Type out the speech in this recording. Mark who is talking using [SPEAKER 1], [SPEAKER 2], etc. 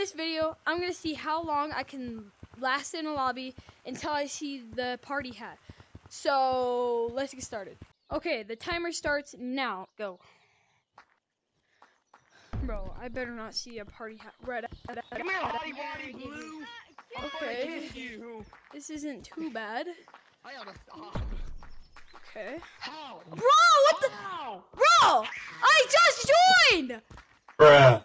[SPEAKER 1] this video, I'm gonna see how long I can last in a lobby until I see the party hat. So let's get started. Okay, the timer starts now. Go. Bro, I better not see a party hat Red.
[SPEAKER 2] Come here, blue.
[SPEAKER 1] Okay. This isn't too bad.
[SPEAKER 2] I gotta stop.
[SPEAKER 1] Okay.
[SPEAKER 2] How?
[SPEAKER 1] Bro, what the Bro! I just joined!
[SPEAKER 3] Bruh.